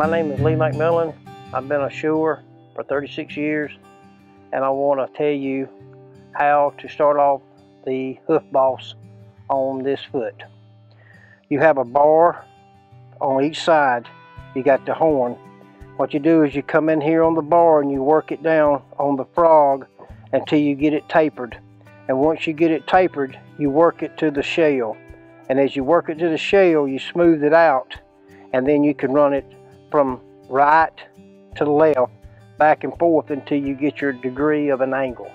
My name is Lee McMillan. I've been a shoer for 36 years and I want to tell you how to start off the hoof boss on this foot. You have a bar on each side. You got the horn. What you do is you come in here on the bar and you work it down on the frog until you get it tapered. And once you get it tapered, you work it to the shell. And as you work it to the shell, you smooth it out and then you can run it from right to left, back and forth until you get your degree of an angle.